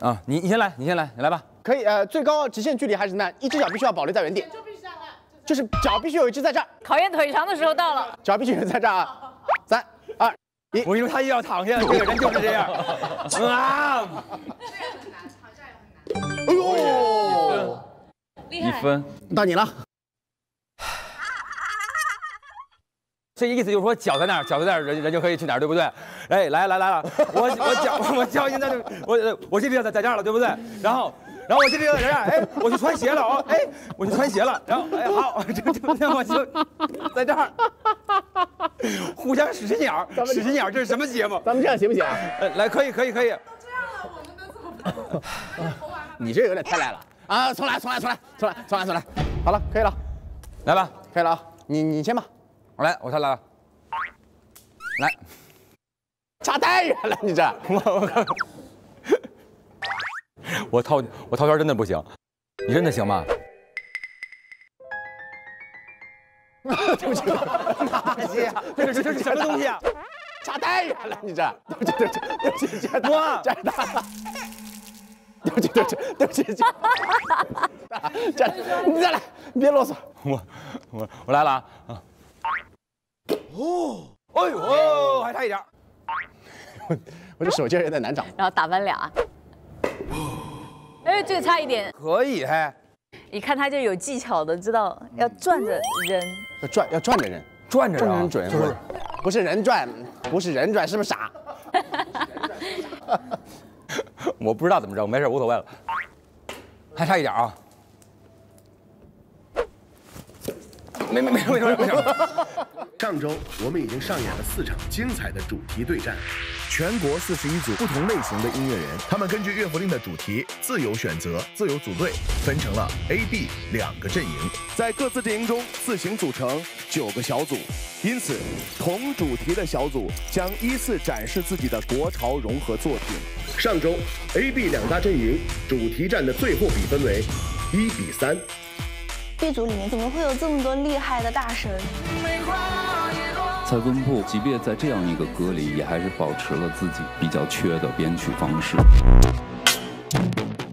啊，你你先来，你先来，你来吧。可以，呃，最高直线距离还是怎么？一只脚必须要保留在原地，就必须要，就是脚必须有一只在这儿，考验腿长的时候到了。脚必须有在这儿啊！三二一，我跟你说，他又要躺下，这个人就是这样。啊！这很难，躺下也很难哎呦，一分，到你了。这意思就是说脚在那儿，脚在那儿，人人就可以去哪儿，对不对？哎，来来来了，我我脚 我脚现在就我我这边在在这儿了，对不对？然后然后我这边在这儿，哎，我去穿鞋了哦，哎，我去穿鞋了，然后哎好，这这这我就在这儿，互相使心眼儿，使心眼儿，这是什么节目？咱们这样行不行啊？呃，来，可以可以可以。都这样了，我们能怎么你这有点太赖了啊！重来重来重来重来重来重来，好了，可以了，来吧，可以了啊！你你先吧，我来，我先来了，来，差太远了，你这 我我我套我套圈真的不行，你真的行吗？对不起，哪些啊？这是这是什么东西啊？差太远了，你这对不起对不起对不起，这哇这大了。对不起，对不起，对不起，对不起，这样，你再来，你别啰嗦。我我我来了啊！啊哦，哎呦哦，还差一点儿。我这手劲儿有点难掌。然后打翻俩。哎，这个差一点。可以嘿，一看他就有技巧的，知道要转着扔。要转要转着扔，转着啊转着扔准，就是不是人转，不是人转，是不是傻？我不知道怎么着，没事，无所谓了。还差一点啊！没没没没没没没。上周我们已经上演了四场精彩的主题对战，全国四十一组不同类型的音乐人，他们根据乐府令的主题自由选择、自由组队，分成了 A、B 两个阵营，在各自阵营中自行组成九个小组。因此，同主题的小组将依次展示自己的国潮融合作品。上周 A、B 两大阵营主题战的最后比分为一比三。B 组里面怎么会有这么多厉害的大神？蔡根部即便在这样一个歌里，也还是保持了自己比较缺的编曲方式。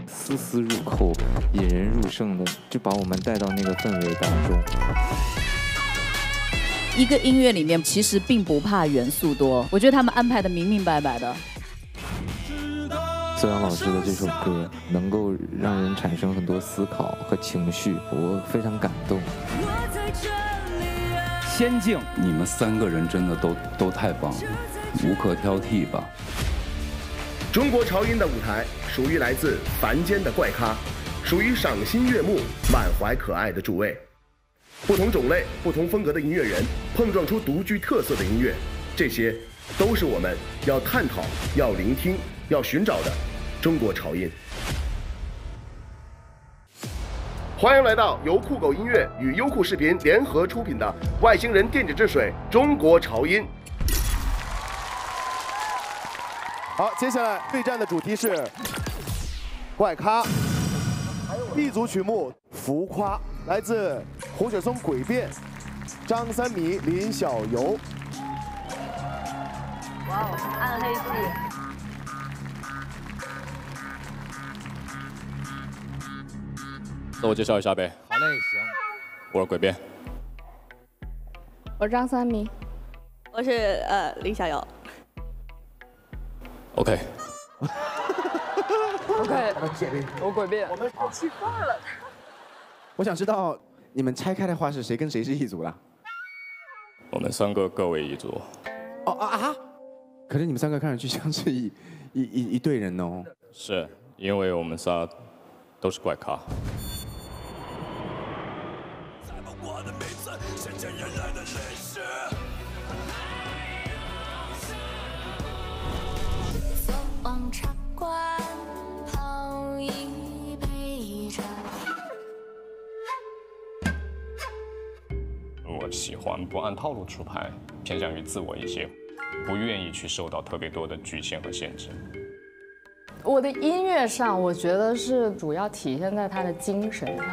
丝丝入扣、引人入胜的，就把我们带到那个氛围当中。一个音乐里面其实并不怕元素多，我觉得他们安排的明明白白的。周洋老师的这首歌能够让人产生很多思考和情绪，我非常感动。仙境，你们三个人真的都都太棒了，无可挑剔吧？中国潮音的舞台属于来自凡间的怪咖，属于赏心悦目、满怀可爱的诸位。不同种类、不同风格的音乐人碰撞出独具特色的音乐，这些都是我们要探讨、要聆听、要寻找的中国潮音。欢迎来到由酷狗音乐与优酷视频联合出品的《外星人电解质水中国潮音》。好，接下来对战的主题是怪咖。B 组曲目《浮夸》来自胡雪松《诡辩》，张三米、林小游。哇哦，暗黑系。自我介绍一下呗，好嘞，行。我是鬼辩。我是张三明，我是呃李小瑶。OK，OK，我鬼辩。我们奇怪了。我想知道你们拆开的话是谁跟谁是一组的？我们三个各为一组。哦啊啊！可是你们三个看上去像是一一一一队人哦。是因为我们仨都是怪咖。不按套路出牌，偏向于自我一些，不愿意去受到特别多的局限和限制。我的音乐上，我觉得是主要体现在他的精神上。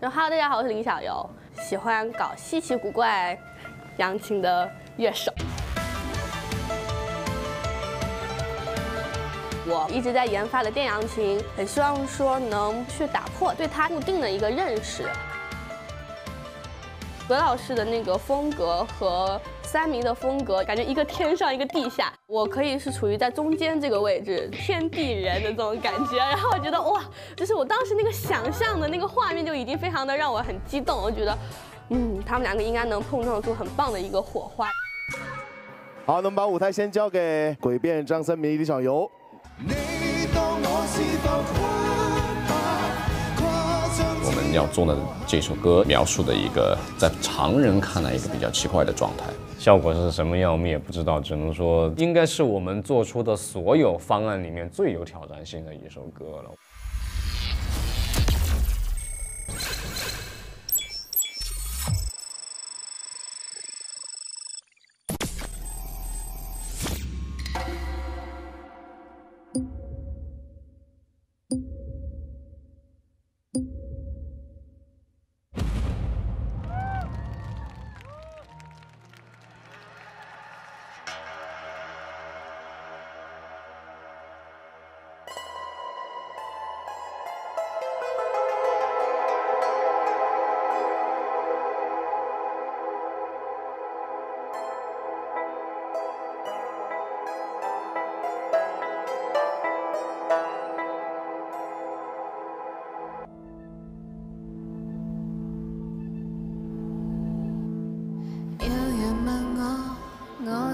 然后，Hello，大家好，我是林小游，喜欢搞稀奇古怪、扬琴的乐手。我一直在研发的电扬琴，很希望说能去打破对它固定的一个认识。何老师的那个风格和三明的风格，感觉一个天上一个地下，我可以是处于在中间这个位置，天地人的这种感觉。然后我觉得哇，就是我当时那个想象的那个画面就已经非常的让我很激动。我觉得，嗯，他们两个应该能碰撞出很棒的一个火花。好，那么把舞台先交给诡辩张三明李小游。我们要做的这首歌，描述的一个在常人看来一个比较奇怪的状态，效果是什么样我们也不知道，只能说应该是我们做出的所有方案里面最有挑战性的一首歌了。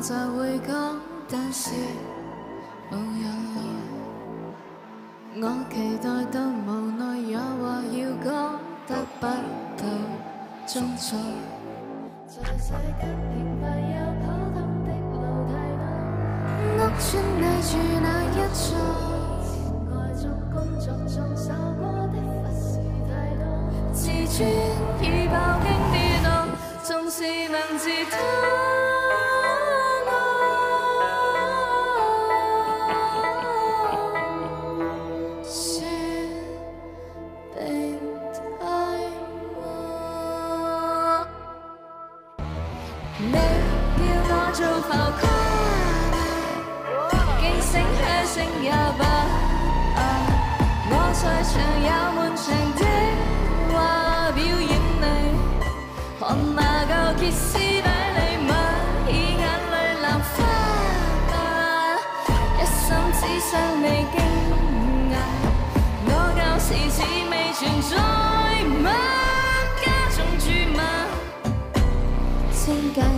就会讲，但是无人来。我期待到无奈，也话要讲，得不到终在。在世间平凡又普通的路太多，屋村你住哪一座？外做工作中受过的忽视太多，自尊已爆经跌倒，纵是能自他。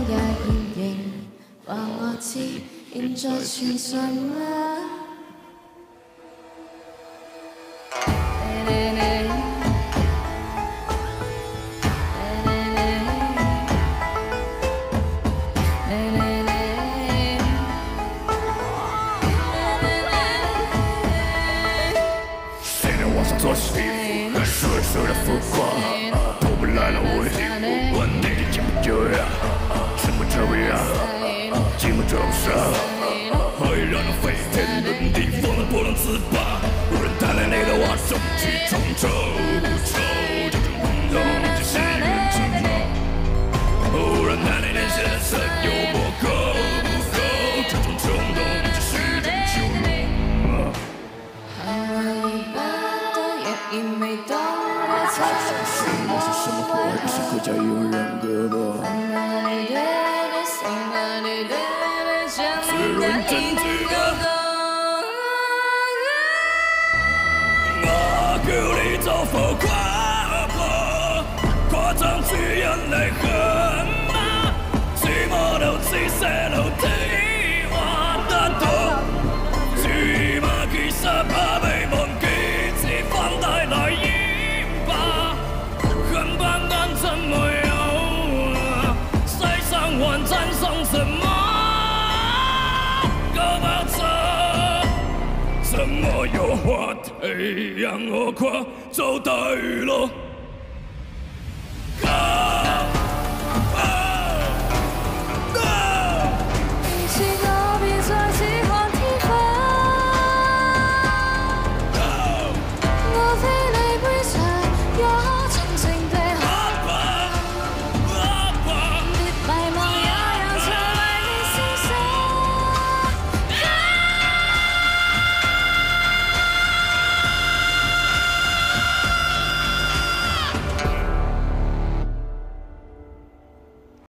现在算什么？谁能往上做戏？说说的浮夸，拖不来了我的心，我你的肩不就呀？什么这样？寂寞装傻，可以让人飞天遁地，疯了不能自拔。无人谈论你的话，终其终究货？是国家有人格吧？认真几个，我有话题让我夸走大娱